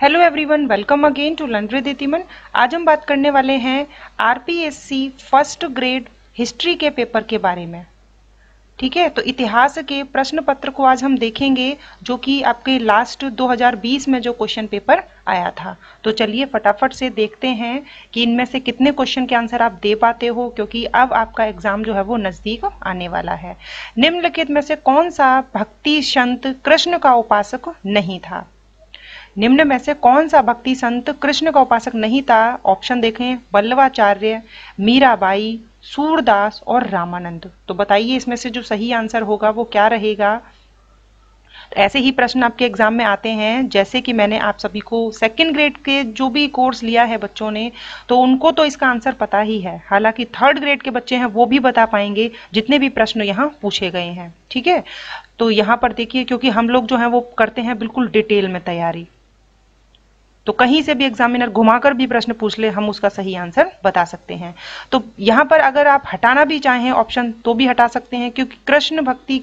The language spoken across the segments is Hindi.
Hello everyone welcome again to लंड्री दितिमन आज हम बात करने वाले हैं आरपीएससी फ़र्स्ट ग्रेड हिस्ट्री के पेपर के बारे में। ठीक है? तो इतिहास के प्रश्न पत्र को आज हम देखेंगे, जो कि आपके लास्ट 2020 में जो क्वेश्चन पेपर आया था। तो चलिए फटाफट से देखते हैं कि इनमें से कितने क्वेश्चन के आंसर आप दे पाते हो, क्योंकि अब आपका एग्ज़ाम जो है वो नज़दीक आने वाला है। निम्नलिखित में से कौन सा भक्ति संत कृष्ण का उपासक नहीं था? निम्न में से कौन सा भक्ति संत कृष्ण का उपासक नहीं था? ऑप्शन देखें बल्लवाचार्य मीराबाई, सूरदास और रामानंद। तो बताइए इसमें से जो सही आंसर होगा वो क्या रहेगा? ऐसे ही प्रश्न आपके एग्ज़ाम में आते हैं। जैसे कि मैंने आप सभी को सेकंड ग्रेड के जो भी कोर्स लिया है बच्चों ने तो उनको तो इसका आंसर पता ही है। हालाँकि थर्ड ग्रेड के बच्चे हैं, वो भी बता पाएँगे, जितने भी प्रश्न यहाँ पूछे गए हैं। ठीक है? तो यहाँ पर देखिए, क्योंकि हम लोग जो है, वो करते हैं बिल्कुल डिटेल में तैयारी। तो कहीं से भी एग्जामिनर घुमाकर भी प्रश्न पूछ ले, हम उसका सही आंसर बता सकते हैं। तो यहाँ पर अगर आप हटाना भी चाहें ऑप्शन तो भी हटा सकते हैं, क्योंकि कृष्ण भक्ति,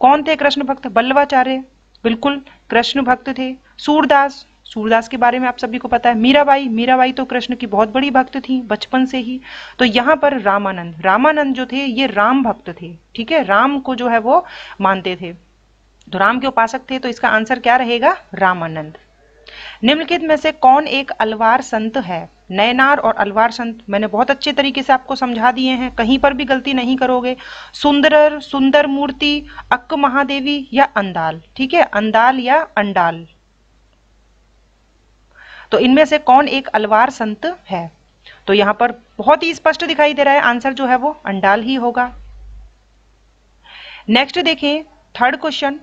कौन थे कृष्ण भक्त? बल्लवाचार्य। बिल्कुल, कृष्ण भक्त थे। सूरदास। सूरदास के बारे में आप सभी को पता है, मीराबाई। मीराबाई तो कृष्ण की बहुत बड़ी भक्त थी, बचपन से ही। तो यहाँ पर रामानंद। रामानंद जो थे, ये राम भक्त थे, ठीक है? राम को जो है वो मानते थे। तो राम के उपासक थे तो इसका आंसर क्या रहेगा? रामानंद। निम्नलिखित में से कौन एक अलवार संत है? नयनार और अलवार संत, मैंने बहुत अच्छे तरीके से आपको समझा दिए हैं। कहीं पर भी गलती नहीं करोगे। सुंदर सुंदर मूर्ति, अक्क महादेवी या अंदाल। ठीक है? अंदाल या अंडाल। तो इनमें से कौन एक अलवार संत है? तो यहाँ पर बहुत ही स्पष्ट दिखाई दे रहा है। आंसर जो है वो अंडाल ही होगा। नेक्स्ट देखें, थर्ड क्वेश्चन।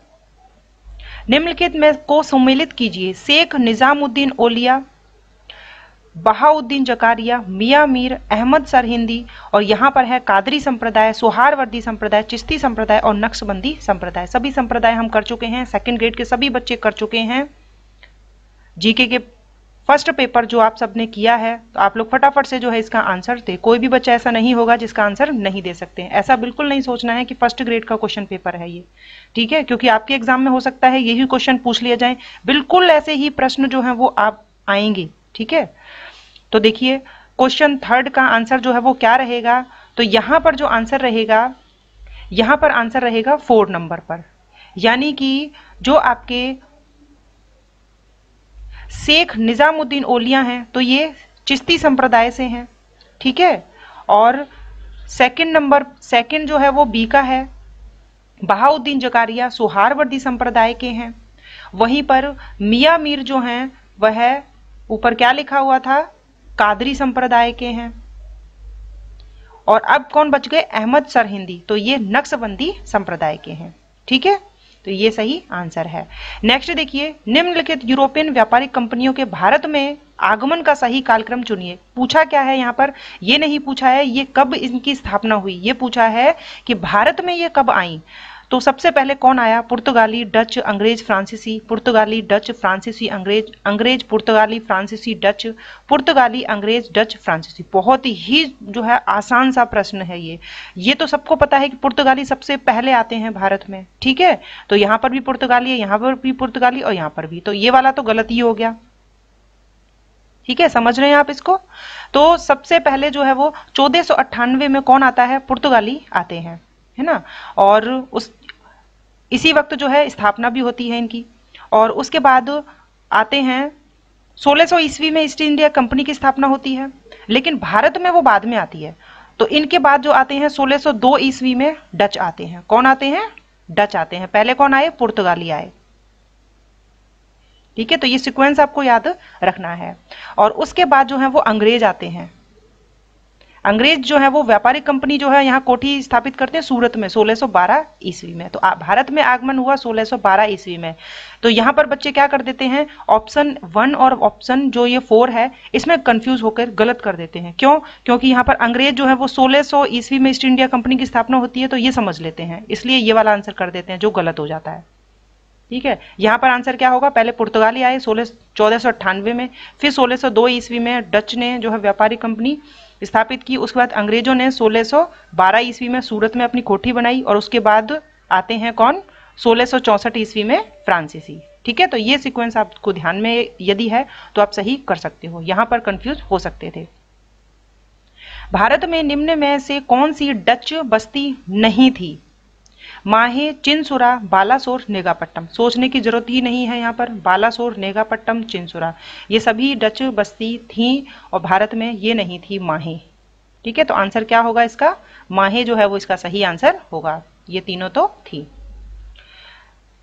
निम्नलिखित में को सम्मिलित कीजिए। शेख निजामुद्दीन ओलिया बहाउद्दीन जकारिया, मियाँ मीर, अहमद सरहिंदी और यहाँ पर है कादरी संप्रदाय, सुहारवर्दी संप्रदाय, चिश्ती संप्रदाय और नक्शबंदी संप्रदाय। सभी संप्रदाय हम कर चुके हैं सेकंड ग्रेड के सभी बच्चे कर चुके हैं। जीके के फ़र्स्ट पेपर जो आप सबने किया है तो आप लोग फटाफट से जो है इसका आंसर दे। कोई भी बच्चा ऐसा नहीं होगा जिसका आंसर नहीं दे सकते ऐसा बिल्कुल नहीं सोचना है कि फ़र्स्ट ग्रेड का क्वेश्चन पेपर है ये। ठीक है? क्योंकि आपके एग्ज़ाम में हो सकता है यही क्वेश्चन पूछ लिया जाए। बिल्कुल ऐसे ही प्रश्न जो है वो आप आएँगे। ठीक है? तो देखिए, क्वेश्चन थर्ड का आंसर जो है वो क्या रहेगा? तो यहाँ पर जो आंसर रहेगा, यहाँ पर आंसर रहेगा फोर नंबर पर। यानी कि जो आपके शेख निजामुद्दीन ओलिया हैं तो ये चिश्ती संप्रदाय से हैं, ठीक है? और सेकंड नंबर सेकंड जो है वो बी का है, बहाउद्दीन जकारिया सुहारवर्दी संप्रदाय के हैं। वहीं पर मियाँ मीर जो हैं, वह ऊपर क्या लिखा हुआ था? कादरी संप्रदाय के हैं। और अब कौन बच गए? अहमद सरहिंदी तो ये नक्शबंदी संप्रदाय के हैं, ठीक है? तो ये सही आंसर है। नेक्स्ट देखिए, निम्नलिखित यूरोपियन व्यापारिक कंपनियों के भारत में आगमन का सही कालक्रम चुनिए। पूछा क्या है यहाँ पर? ये नहीं पूछा है, ये कब इनकी स्थापना हुई? ये पूछा है कि भारत में ये कब आई? तो सबसे पहले कौन आया? पुर्तगाली, डच, अंग्रेज़, फ्रांसीसी। पुर्तगाली, डच, फ्रांसीसी, अंग्रेज़ अंग्रेज़, पुर्तगाली, फ्रांसीसी, डच, पुर्तगाली, अंग्रेज़, डच, फ्रांसीसी। बहुत ही जो है, आसान सा प्रश्न है ये। ये तो सबको पता है कि पुर्तगाली सबसे पहले आते हैं भारत में, ठीक है? तो यहाँ पर भी पुर्तगाली है, यहाँ पर भी पुर्तगाली और यहाँ पर भी। तो ये वाला तो गलत ही हो गया। ठीक है? समझ रहे हैं आप इसको? तो सबसे पहले जो है वो चौदह में कौन आता है? पुर्तगाली आते हैं। है ना? और उस, इसी वक्त जो है स्थापना भी होती है इनकी। और उसके बाद आते हैं 1600 ईस्वी में ईस्ट इंडिया कंपनी की स्थापना होती है, लेकिन भारत में वो बाद में आती है। तो इनके बाद जो आते हैं 1602 ईस्वी में डच आते हैं। कौन आते हैं? डच आते हैं। पहले कौन आए? पुर्तगाली आए। ठीक है? तो ये सिक्वेंस आपको याद रखना है। और उसके बाद जो है, वो अंग्रेज़ आते हैं। अंग्रेज़ जो है, वो व्यापारिक कंपनी जो है, यहाँ कोठी स्थापित करते हैं सूरत में 1612 ईस्वी में। तो भारत में आगमन हुआ 1612 ईस्वी में। तो यहाँ पर बच्चे क्या कर देते हैं ऑप्शन वन और ऑप्शन जो ये फोर है, इसमें कंफ्यूज होकर गलत कर देते हैं। क्यों? क्योंकि यहाँ पर अंग्रेज़ जो है, वो 1600 ईस्वी में ईस्ट इंडिया कंपनी की स्थापना होती है तो ये समझ लेते हैं। इसलिए ये वाला आंसर कर देते हैं, जो गलत हो जाता है। ठीक है? यहाँ पर आंसर क्या होगा? पहले पुर्तगाली आए सोलह, चौदह में, फिर सोलह ईस्वी में डच ने जो है, व्यापारिक कंपनी स्थापित की। उसके बाद अंग्रेज़ों ने 1612 ईस्वी में सूरत में अपनी कोठी बनाई और उसके बाद आते हैं कौन? सोलह ईस्वी में फ्रांसीसी। ठीक है तो ये सीक्वेंस आपको ध्यान में यदि है तो आप सही कर सकते हो। यहाँ पर कंफ्यूज हो सकते थे। भारत में निम्न में से कौन सी डच बस्ती नहीं थी? माहे चिनसुरा बालासोर, नेगापट्टम। सोचने की ज़रूरत ही नहीं है यहाँ पर। बालासोर, नेगापट्टम, चिंसुरा। ये सभी डच, बस्ती थी और भारत में ये नहीं थी माहे। ठीक है तो आंसर क्या होगा इसका? माहे जो है वो इसका सही आंसर होगा। ये तीनों तो थी।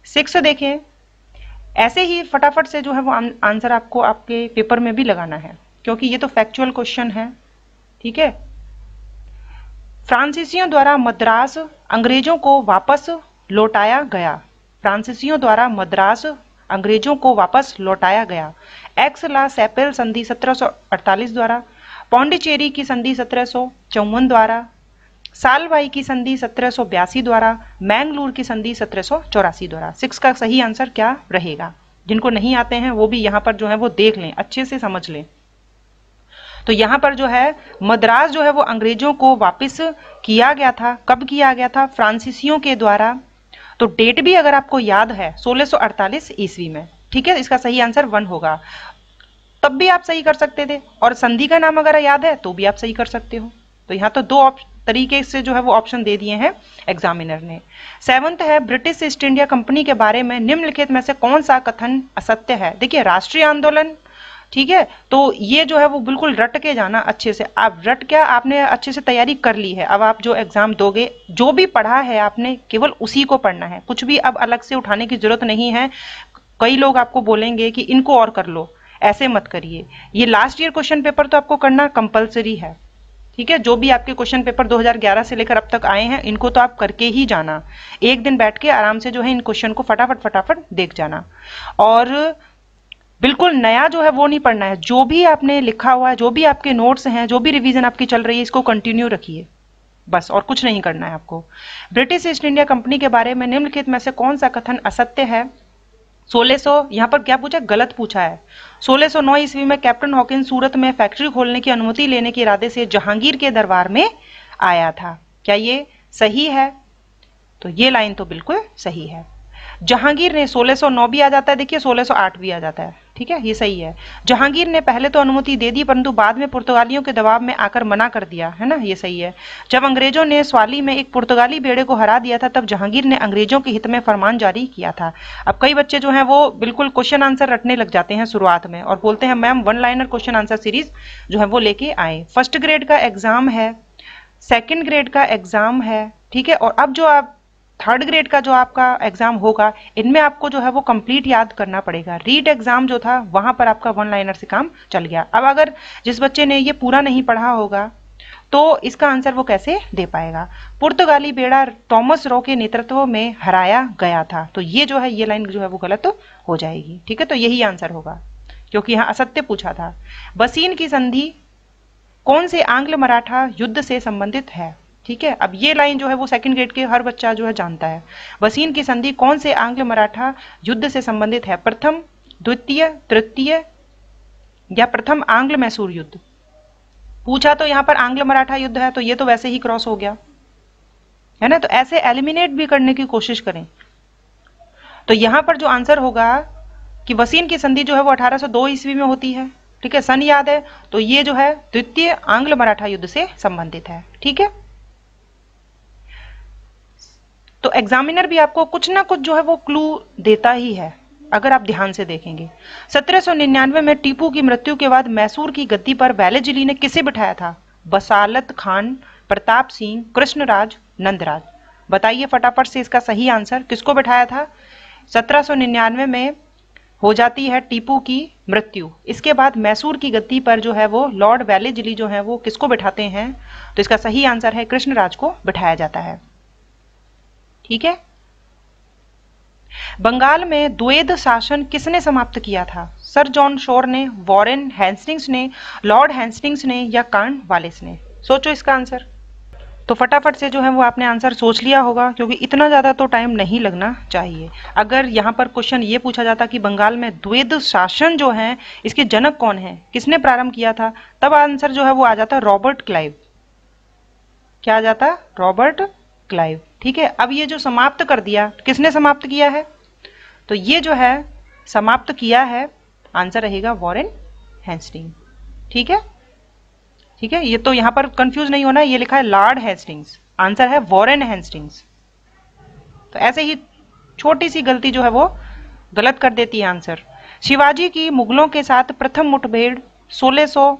सिक्स देखें। ऐसे ही फटाफट से जो है वो आंसर आपको आपके पेपर में भी लगाना है, क्योंकि ये तो फैक्चुअल क्वेश्चन है। ठीक है? फ्रांसीसियों द्वारा मद्रास अंग्रेज़ों को वापस लौटाया गया। फ्रांसीसियों द्वारा मद्रास अंग्रेज़ों को वापस लौटाया गया। एक्स ला सेपेल संधि 1748 द्वारा, पौंडीचेरी की संधि सत्रह सौ चौवन द्वारा, सालवाई की संधि सत्रह सौ बयासी द्वारा, मैंगलूर की संधि सत्रह सौ चौरासी द्वारा। सिक्स का सही आंसर क्या रहेगा? जिनको नहीं आते हैं, वो भी यहाँ पर जो है वो देख लें, अच्छे से समझ लें। तो यहाँ पर जो है, मद्रास जो है वो अंग्रेज़ों को वापस किया गया था। कब किया गया था? फ्रांसीसियों के द्वारा। तो डेट भी अगर आपको याद है 1648 ईस्वी में। ठीक है, इसका सही आंसर वन होगा। तब भी आप सही कर सकते थे। और संधि का नाम अगर याद है तो भी आप सही कर सकते हो। तो यहाँ तो दो तरीके से जो है वो ऑप्शन दे दिए हैं एग्जामिनर ने। सेवंथ है, ब्रिटिश ईस्ट इंडिया कंपनी के बारे में निम्नलिखित में से कौन सा कथन असत्य है? देखिए, राष्ट्रीय आंदोलन ठीक है? तो ये जो है वो बिल्कुल रट के जाना अच्छे से। आप रट क्या आपने अच्छे से तैयारी कर ली है? अब आप जो एग्ज़ाम दोगे, जो भी पढ़ा है आपने, केवल उसी को पढ़ना है। कुछ भी अब अलग से उठाने की ज़रूरत नहीं है। कई लोग आपको बोलेंगे कि इनको और कर लो। ऐसे मत करिए। ये लास्ट ईयर क्वेश्चन पेपर तो आपको करना कंपलसरी है। ठीक है? जो भी आपके क्वेश्चन पेपर 2011 से लेकर अब तक आए हैं, इनको तो आप करके ही जाना। एक दिन बैठ के आराम से जो है इन क्वेश्चन को फटाफट फटाफट देख जाना। और बिल्कुल नया जो है वो नहीं पढ़ना है। जो भी आपने लिखा हुआ है, जो भी आपके नोट्स हैं, जो भी रिवीजन आपकी चल रही है, इसको कंटिन्यू रखिए। बस, और कुछ नहीं करना है आपको। ब्रिटिश ईस्ट इंडिया कंपनी के बारे में निम्नलिखित में से कौन सा कथन असत्य है? सोलह 1600 यहाँ पर क्या पूछा? गलत पूछा है। 1609 ईस्वी में कैप्टन हॉकिन सूरत में फैक्ट्री खोलने की अनुमति लेने के इरादे से जहांगीर के दरबार में आया था। क्या ये सही है? तो ये लाइन तो बिल्कुल सही है। जहांगीर ने 1609 भी आ जाता है, देखिए 1608 भी आ जाता है। ठीक है? ये सही है। जहांगीर ने पहले तो अनुमति दे दी, परंतु बाद में पुर्तगालियों के दबाव में आकर मना कर दिया, है ना? ये सही है। जब अंग्रेज़ों ने स्वाली में एक पुर्तगाली बेड़े को हरा दिया था, तब जहांगीर ने अंग्रेज़ों के हित में फरमान जारी किया था। अब कई बच्चे जो है, वो बिल्कुल क्वेश्चन आंसर रटने लग जाते हैं शुरुआत में और बोलते हैं, ma'am one liner question answer series जो है, वो लेके आए। फ़र्स्ट ग्रेड का एग्ज़ाम है सेकेंड ग्रेड का एग्ज़ाम है, ठीक है? और अब जो आप थर्ड ग्रेड का जो आपका एग्ज़ाम होगा, इनमें आपको जो है वो कंप्लीट याद करना पड़ेगा। रीड एग्ज़ाम जो था, वहाँ पर आपका वन लाइनर से काम चल गया। अब अगर जिस बच्चे ने ये पूरा नहीं पढ़ा होगा तो इसका आंसर वो कैसे दे पाएगा? पुर्तगाली बेड़ा टॉमस रो के नेतृत्व में हराया गया था। तो ये जो है, ये लाइन जो है वो गलत हो जाएगी। ठीक है? तो यही आंसर होगा। क्योंकि यहाँ असत्य पूछा था। बसीन की संधि कौन से आंग्ल मराठा युद्ध से संबंधित है? ठीक है? अब ये लाइन जो है वो सेकंड ग्रेड के हर बच्चा जो है जानता है। वसीन की संधि कौन से आंग्ल मराठा युद्ध से संबंधित है? प्रथम, द्वितीय, तृतीय या प्रथम आंग्ल मैसूर युद्ध? पूछा तो यहाँ पर आंग्ल मराठा युद्ध है तो ये तो वैसे ही क्रॉस हो गया। है ना? तो ऐसे एलिमिनेट भी करने की कोशिश करें। तो यहाँ पर जो आंसर होगा कि वसीन की संधि जो है वो 1802 ईस्वी में होती है। ठीक है? सन याद है? तो ये जो है द्वितीय आंग्ल मराठा युद्ध से संबंधित है। ठीक है? तो एग्जामिनर भी आपको कुछ ना कुछ जो है वो क्लू देता ही है, अगर आप ध्यान से देखेंगे। 1799 में टीपू की मृत्यु के बाद मैसूर की गद्दी पर वैलेजिली ने किसे बिठाया था? बसालत खान, प्रताप सिंह, कृष्णराज, नंदराज। बताइए फटाफट से इसका सही आंसर, किसको बिठाया था? 1799 में हो जाती है टीपू की मृत्यु। इसके बाद मैसूर की गद्दी पर जो है वो लॉर्ड वैलेजिली जो है वो किसको बिठाते हैं? तो इसका सही आंसर है कृष्णराज को बिठाया जाता है। ठीक है? बंगाल में द्वैध शासन किसने समाप्त किया था? सर जॉन शोर ने, वॉरेन हैंस्टिंग्स ने, लॉर्ड हैंस्टिंग्स ने या कार्न वालिस ने? सोचो इसका आंसर। तो फटाफट से जो है वो आपने आंसर सोच लिया होगा, क्योंकि इतना ज़्यादा तो टाइम नहीं लगना चाहिए। अगर यहाँ पर क्वेश्चन ये पूछा जाता कि बंगाल में द्वैध शासन जो है, इसके जनक कौन है? किसने प्रारंभ किया था? तब आंसर जो है वो आ जाता रॉबर्ट क्लाइव। क्या आ जाता? रॉबर्ट क्लाइव ठीक है? अब ये जो समाप्त कर दिया, किसने समाप्त किया है? तो ये जो है, समाप्त किया है, आंसर रहेगा वॉरेन हैंस्टिंग। ठीक है? ठीक है? ये तो यहाँ पर कंफ्यूज नहीं होना, ये लिखा है लॉर्ड हेस्टिंग्स। आंसर है वॉरेन हेस्टिंग्स। तो ऐसे ही छोटी सी गलती जो है वो गलत कर देती है आंसर। शिवाजी की मुगलों के साथ प्रथम मुठभेड़ सोलह सौ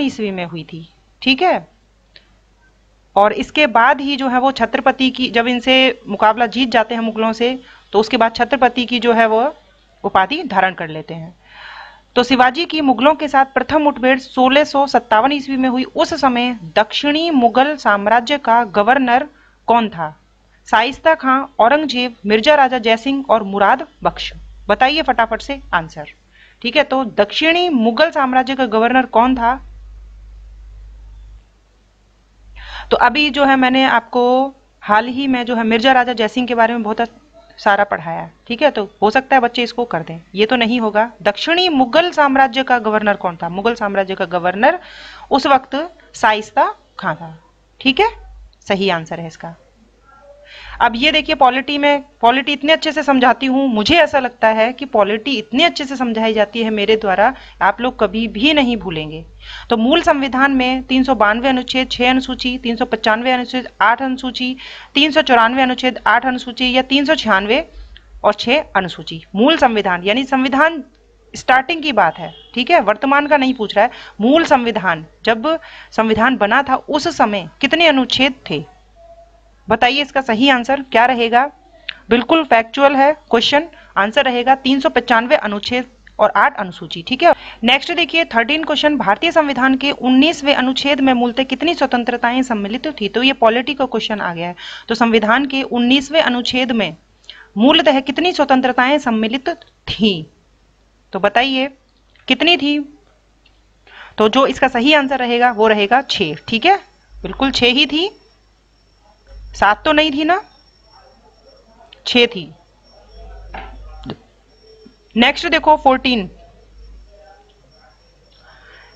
ईस्वी में हुई थी। ठीक है? और इसके बाद ही जो है वो छत्रपति की, जब इनसे मुकाबला जीत जाते हैं मुगलों से तो उसके बाद छत्रपति की जो है वो उपाधि धारण कर लेते हैं। तो शिवाजी की मुगलों के साथ प्रथम मुठभेड़ सोलह सौ ईस्वी में हुई। उस समय दक्षिणी मुगल साम्राज्य का गवर्नर कौन था? साइस्ता खां, औरंगज़ेब, मिर्ज़ा राजा जयसिंह और मुराद बख्श। बताइए फटाफट से आंसर। ठीक है तो दक्षिणी मुगल साम्राज्य का गवर्नर कौन था? तो अभी जो है मैंने आपको हाल ही में जो है मिर्ज़ा राजा जयसिंह के बारे में बहुत सारा पढ़ाया, ठीक है? तो हो सकता है बच्चे इसको कर दें। ये तो नहीं होगा। दक्षिणी मुगल साम्राज्य का गवर्नर कौन था? मुगल साम्राज्य का गवर्नर उस वक्त साइस्ता खां था, ठीक है? सही आंसर है इसका। अब ये देखिए पॉलिटी में पॉलिटी इतने अच्छे से समझाती हूँ। मुझे ऐसा लगता है कि पॉलिटी इतने अच्छे से समझाई जाती है मेरे द्वारा, आप लोग कभी भी नहीं भूलेंगे। तो मूल संविधान में तीन सौ बानवे अनुच्छेद, छह अनुसूची, तीन सौ पचानवे अनुच्छेद, आठ अनुसूची, तीन सौ चौरानवे अनुच्छेद, आठ अनुसूची या तीन सौ छियानवे और छह अनुसूची। मूल संविधान, यानी संविधान स्टार्टिंग की बात है, ठीक है? वर्तमान का नहीं पूछ रहा है। मूल संविधान, जब संविधान बना था, उस समय कितने अनुच्छेद थे? बताइए इसका सही आंसर क्या रहेगा? बिल्कुल फैक्चुअल है क्वेश्चन आंसर रहेगा तीन अनुच्छेद और आठ अनुसूची, ठीक है? नेक्स्ट देखिए थर्टीन क्वेश्चन भारतीय संविधान के उन्नीसवें अनुच्छेद में मूलतः कितनी स्वतंत्रताएँ सम्मिलित थी? तो ये पॉलिटी का क्वेश्चन आ गया है। तो संविधान के उन्नीसवें अनुच्छेद में मूलतः कितनी स्वतंत्रताएँ सम्मिलित थी? तो बताइए, कितनी थी? तो जो इसका सही आंसर रहेगा, वो रहेगा छ ठीक है? बिल्कुल छ ही थी। सात तो नहीं थी ना? छ थी। नेक्स्ट देखो फोर्टीन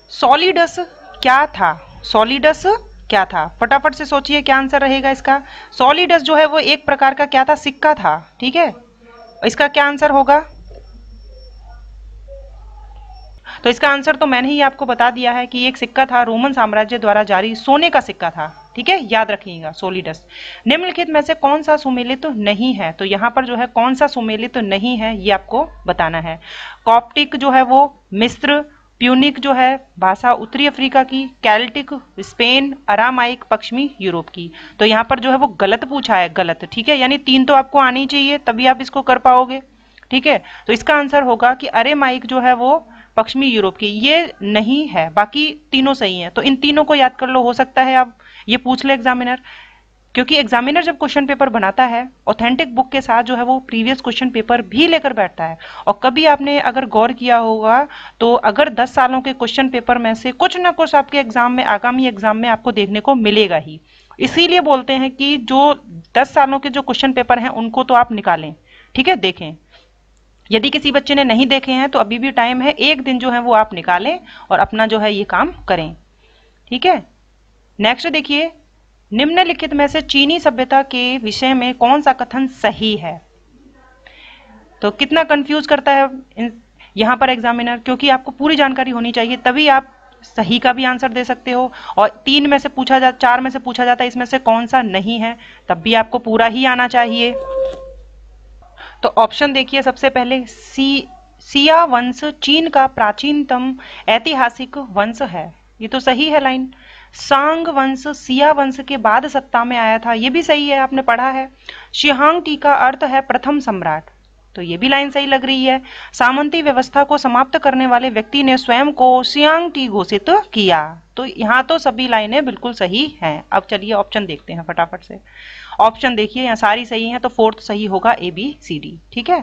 सॉलिडस क्या था? सॉलिडस क्या था? फटाफट से सोचिए, क्या आंसर रहेगा इसका? सॉलिडस जो है वो एक प्रकार का क्या था? सिक्का था, ठीक है? इसका क्या आंसर होगा? तो इसका आंसर तो मैंने ही आपको बता दिया है कि एक सिक्का था रोमन साम्राज्य द्वारा जारी, सोने का सिक्का था, ठीक है? याद रखिएगा, सोलिडस। निम्नलिखित में से कौन सा सुमेलित तो नहीं है? तो यहाँ पर जो है कौन सा सुमेलित तो नहीं है, ये आपको बताना है। कॉप्टिक जो है वो मिस्र, प्यूनिक जो है भाषा उत्तरी अफ्रीका की, कैल्टिक, स्पेन, अरामाइक, पश्चिमी यूरोप की। तो यहाँ पर जो है वो गलत पूछा है, गलत, ठीक है? यानी तीन तो आपको आनी चाहिए, तभी आप इसको कर पाओगे, ठीक है? तो इसका आंसर होगा कि अरे माइक जो है वो पश्चिमी यूरोप की, ये नहीं है। बाकी तीनों सही है। तो इन तीनों को याद कर लो, हो सकता है आप ये पूछ ले एग्जामिनर क्योंकि एग्जामिनर जब क्वेश्चन पेपर बनाता है ऑथेंटिक बुक के साथ जो है वो प्रीवियस क्वेश्चन पेपर भी लेकर बैठता है। और कभी आपने अगर गौर किया होगा तो अगर 10 सालों के क्वेश्चन पेपर में से कुछ ना कुछ आपके एग्ज़ाम में, आगामी एग्ज़ाम में आपको देखने को मिलेगा ही। इसीलिए बोलते हैं कि जो 10 सालों के जो क्वेश्चन पेपर हैं, उनको तो आप निकालें। ठीक है? देखें। यदि किसी बच्चे ने नहीं देखे हैं तो अभी भी टाइम है, एक दिन जो है वो आप निकालें और अपना जो है ये काम करें। ठीक है? नेक्स्ट देखिए, निम्नलिखित में से चीनी सभ्यता के विषय में कौन सा कथन सही है? तो कितना कंफ्यूज करता है यहाँ पर एग्जामिनर क्योंकि आपको पूरी जानकारी होनी चाहिए, तभी आप सही का भी आंसर दे सकते हो। और तीन में से पूछा जा, चार में से पूछा जाता है, इसमें से कौन सा नहीं है, तब भी आपको पूरा ही आना चाहिए। तो ऑप्शन देखिए सबसे पहले सी, सिया वंश चीन का प्राचीनतम ऐतिहासिक वंश है। ये तो सही है लाइन सांग वंश सिया वंश के बाद सत्ता में आया था, ये भी सही है, आपने पढ़ा है। शिहांग टी का अर्थ है प्रथम सम्राट। तो ये भी लाइन सही लग रही है। सामंती व्यवस्था को समाप्त करने वाले व्यक्ति ने स्वयं को सियांग टी घोषित किया। तो यहाँ तो सभी लाइनें बिल्कुल सही हैं। अब चलिए ऑप्शन देखते हैं फटाफट से। ऑप्शन देखिए, यहाँ सारी सही हैं तो फोर्थ सही होगा ए बी सी डी ठीक है?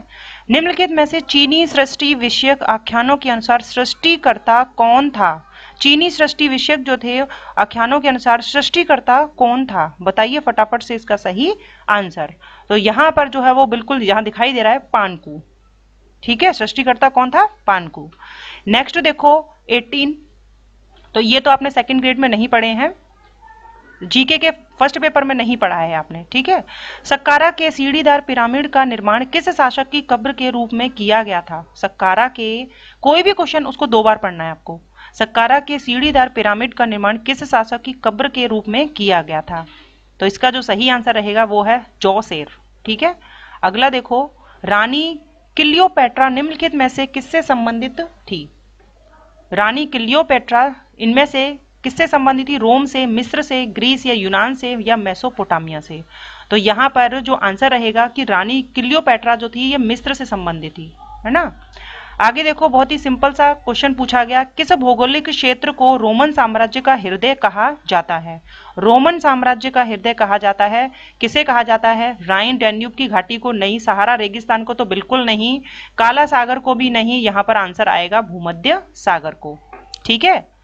निम्नलिखित में से चीनी सृष्टि विषयक आख्यानों के अनुसार सृष्टिकर्ता कौन था? चीनी सृष्टि विषयक जो थे, आख्यानों के अनुसार सृष्टिकर्ता कौन था? बताइए फटाफट से इसका सही आंसर। तो यहाँ पर जो है वो बिल्कुल यहाँ दिखाई दे रहा है पानकू। ठीक है? सृष्टिकर्ता कौन था? पानकू। नेक्स्ट देखो 18 तो ये तो आपने सेकंड ग्रेड में नहीं पढ़े हैं। जीके के फ़र्स्ट पेपर में नहीं पढ़ा है आपने, ठीक है? सक्कारा के सीढ़ीदार पिरामिड का निर्माण किस शासक की कब्र के रूप में किया गया था? सक्कारा के, कोई भी क्वेश्चन उसको दो बार पढ़ना है आपको। सक्कारा के सीढ़ीदार पिरामिड का निर्माण किस शासक की कब्र के रूप में किया गया था? तो इसका जो सही आंसर रहेगा वो है जौसेर, ठीक है? अगला देखो, रानी किलियोपेट्रा निम्नलिखित में से किससे संबंधित थी? रानी किलियोपेट्रा इनमें से किससे संबंधित थी? रोम से, मिस्र से, ग्रीस या यूनान से या मेसोपोटामिया से? तो यहाँ पर जो आंसर रहेगा कि रानी किलियोपेट्रा जो थी ये मिस्र से संबंधित थी, है ना? आगे देखो, बहुत ही सिंपल सा क्वेश्चन पूछा गया, किस भौगोलिक क्षेत्र को रोमन साम्राज्य का हृदय कहा जाता है? रोमन साम्राज्य का हृदय कहा जाता है, किसे कहा जाता है? राइन डेन्यूब की घाटी को नहीं, सहारा रेगिस्तान को तो बिल्कुल नहीं, काला सागर को भी नहीं, यहाँ पर आंसर आएगा भूमध्य सागर को, ठीक है?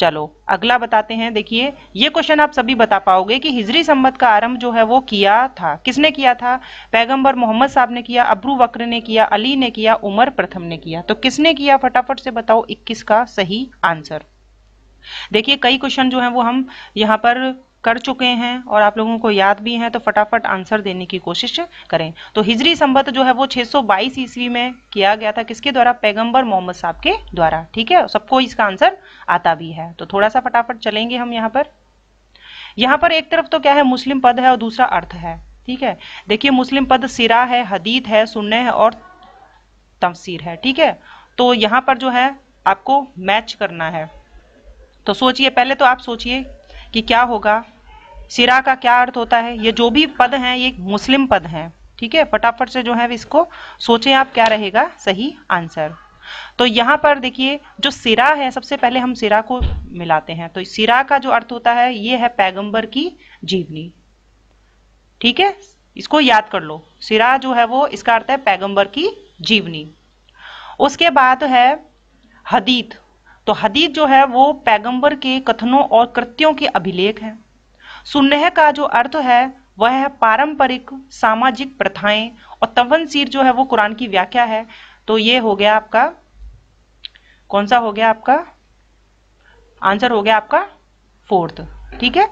चलो, अगला बताते हैं, देखिए, ये क्वेश्चन आप सभी बता पाओगे कि हिजरी संबत का आरंभ जो है वो किया था। किसने किया था? पैगंबर मोहम्मद साहब ने किया, अब्रू वक्र ने किया, अली ने किया, उमर प्रथम ने किया। तो किसने किया? फटाफट से बताओ 21 का सही आंसर। देखिए, कई क्वेश्चन जो है वो हम यहाँ पर कर चुके हैं और आप लोगों को याद भी है तो फटाफट आंसर देने की कोशिश करें। तो हिजरी संबत जो है वो 622 ईस्वी में किया गया था किसके द्वारा? पैगंबर मोहम्मद साहब के द्वारा, ठीक है? सबको इसका आंसर आता भी है। तो थोड़ा सा फटाफट चलेंगे हम यहाँ पर। यहाँ पर एक तरफ़ तो क्या है? मुस्लिम पद है और दूसरा अर्थ है, ठीक है? देखिए, मुस्लिम पद सिरा है हदीत है सुन्ने है और तफसीर है, ठीक है? तो यहाँ पर जो है आपको मैच करना है। तो सोचिए, पहले तो आप सोचिए कि क्या होगा? सिरा का क्या अर्थ होता है? ये जो भी पद हैं, ये मुस्लिम पद हैं। ठीक है? फटाफट से जो है इसको सोचें आप क्या रहेगा? सही आंसर। तो यहाँ पर देखिए, जो सिरा है, सबसे पहले हम सिरा को मिलाते हैं। तो सिरा का जो अर्थ होता है, ये है पैगंबर की जीवनी। ठीक है? इसको याद कर लो। सिरा जो है वो, इसका अर्थ है पैगंबर की जीवनी। उसके बाद है हदीत तो हदीत जो है वो पैगंबर के कथनों और कृत्यों के अभिलेख है। सुन्नह का जो अर्थ है, वह है पारंपरिक सामाजिक प्रथाएँ और तवनसीर जो है वो कुरान की व्याख्या है। तो ये हो गया आपका, कौन सा हो गया आपका? आंसर हो गया आपका फोर्थ, ठीक है?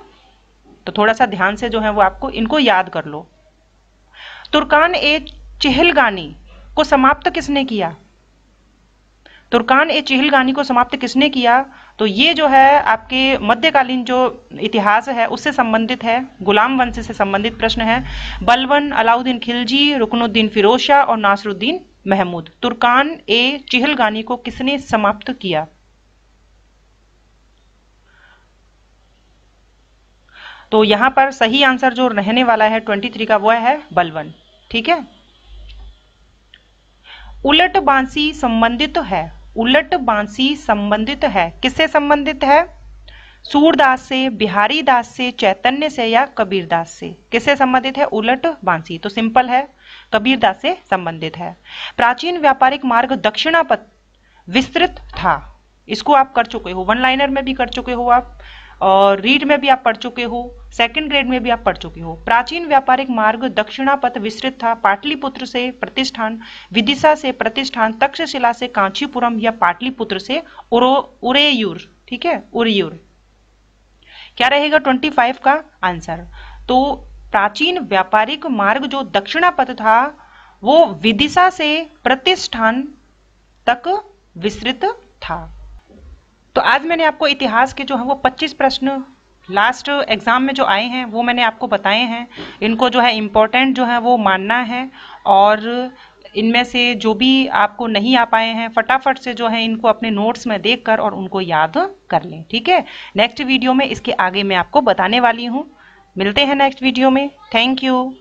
तो थोड़ा सा ध्यान से जो है वो आपको इनको याद कर लो। तुर्कान ए चिहलगानी को समाप्त किसने किया? तुर्कान ए चिहलगानी को समाप्त किसने किया? तो ये जो है आपके मध्यकालीन जो इतिहास है, उससे संबंधित है, गुलाम वंश से संबंधित प्रश्न है। बलवन, अलाउद्दीन खिलजी, रुकनुद्दीन फिरोजा और नासरुद्दीन महमूद। तुर्कान ए चिहलगानी को किसने समाप्त किया? तो यहाँ पर सही आंसर जो रहने वाला है 23 का, वह है बलवन। ठीक है? उलट बांसी संबंधित है। उलट बांसी संबंधित है। किससे संबंधित है? सूरदास से बिहारी दास से, चैतन्य से या कबीर दास से? किससे संबंधित है? उलट बांसी। तो सिंपल है। कबीर दास से संबंधित है। प्राचीन व्यापारिक मार्ग दक्षिणापथ विस्तृत था। इसको आप कर चुके हो। वन लाइनर में भी कर चुके हो आप। और रीड में भी आप पढ़ चुके हो सेकंड ग्रेड में भी आप पढ़ चुके हो। प्राचीन व्यापारिक मार्ग दक्षिणापथ विस्तृत था, पाटलिपुत्र से प्रतिष्ठान, विदिशा से प्रतिष्ठान, तक्षशिला से कांचीपुरम या पाटलिपुत्र से उरेयूर, ठीक है? उरेयूर। क्या रहेगा 25 का आंसर तो प्राचीन व्यापारिक मार्ग जो दक्षिणापथ था, वो विदिशा से प्रतिष्ठान तक विस्तृत था। तो आज मैंने आपको इतिहास के जो है वो 25 प्रश्न लास्ट एग्ज़ाम में जो आए हैं, वो मैंने आपको बताए हैं। इनको जो है इम्पोर्टेंट जो है वो मानना है और इनमें से जो भी आपको नहीं आ पाए हैं, फटाफट से जो है इनको अपने नोट्स में देख कर और उनको याद कर लें, ठीक है? नेक्स्ट वीडियो में इसके आगे मैं आपको बताने वाली हूँ। मिलते हैं नेक्स्ट वीडियो में। Thank you